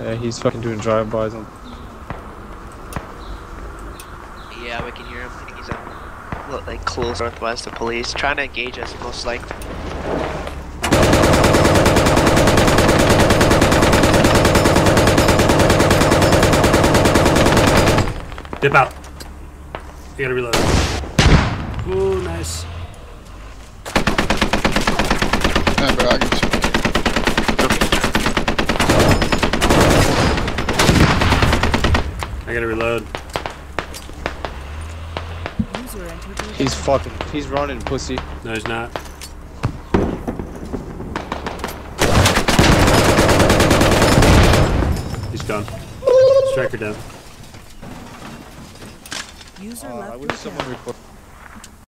Yeah, he's fucking doing drive-bys on. Yeah, we can hear him. I think he's on lo- like close northwest of police, trying to engage us most likely. Dip out. You gotta reload. Ooh, nice. Yeah, bro, I can I gotta reload. User entered your He's fucking. He's running, pussy. No, he's not. He's gone. Striker down. User Uh, I wish someone channel. record.